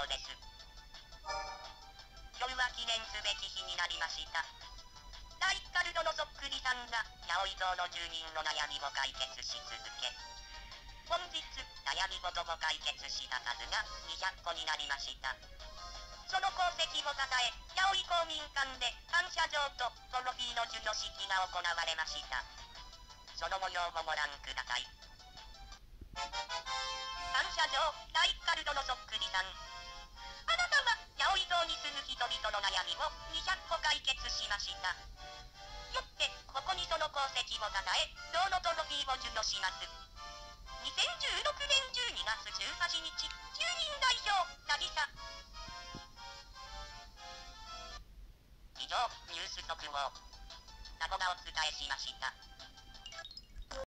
報です。今日は記念すべき日になりました。ライカルドのそっくりさんが、八百井町の住人の悩みを解決し続け、本日、悩み事を解決した数が200個になりました。その功績をたたえ、八百井公民館で感謝状とトロフィーの授与式が行われました。その模様をご覧ください。感謝状、ライカルドの悩みを200個解決しました。よって、ここにその功績をたたえ、銅のトロフィーを授与します。2016年12月18日、住人代表、なぎさ。以上、ニュース速報。なごがお伝えしました。